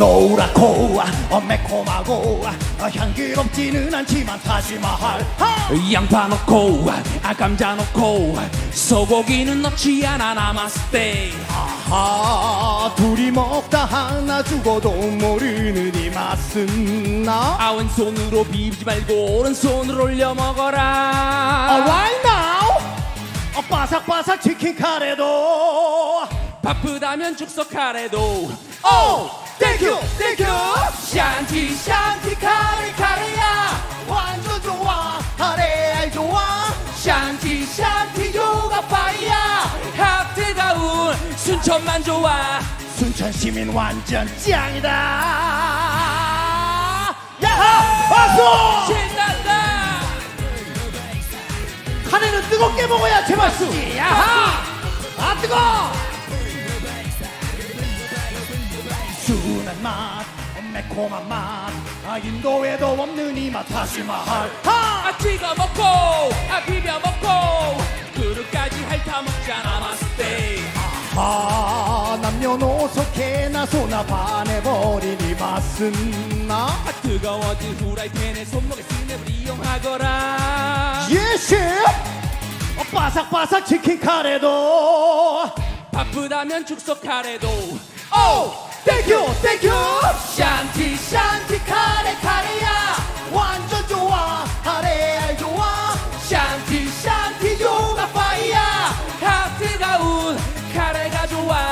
노랗고 어, 매콤하고 향기롭지는 않지만 다시마할. 양파 넣고 아, 아 감자 넣고 아, 소고기는 넣지 않아 남았을 때. 아 둘이 먹다 하나 죽어도 모르는 이 맛은 나? 아 왼손으로 비비지 말고 오른손으로 올려 먹어라. Alright now? 어, 바삭바삭 치킨 카레도. 바쁘다면 즉석 카레도. 오 thank you thank you 샨티 샨티 카레 순천만 좋아. 순천 시민 완전 짱이다. 야하 박수! 신난다. 카레는 뜨겁게 먹어야 제맛이 야하! 아 뜨거! 순한 맛 매콤한 맛. 아, 인도에도 없는 이 맛. 다시 말할 하. 아 찍어 먹고 아 비벼 먹고. 그릇 남녀노소 개나 소나 반해버린 이 맛은 나? 아 뜨거워진 후라이팬에 손목에 스냅을 이용하거라. 예시! 어, 바삭바삭 치킨 카레도. 바쁘다면 즉석 카레도. 오 thank you thank you! 샨티 샨티 카레 카레야. 완전 좋아 카레 좋아. 샨티 샨티 요가 fire. hot 뜨거운 카레가 좋아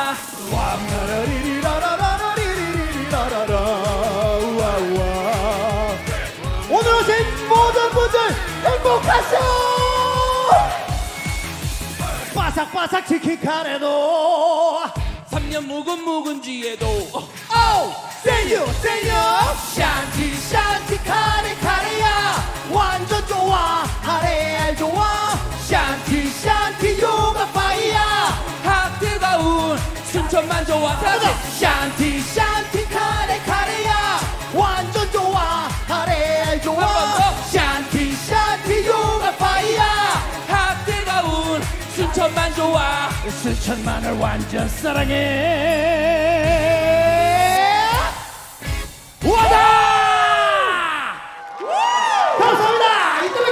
오늘 오신 모든 분들 행복하세요 바삭바삭 치킨 카레도 3년 묵은 묵은지에도 오 세유 세유 샨티 샨티 카레 순천만 좋아. 다시 샨티 샨티 카레 카레야. 완전 좋아. 카레 좋아. 샨티 샨티 요가 파이야. 하트가운 순천만 좋아. 수천만을 완전 사랑해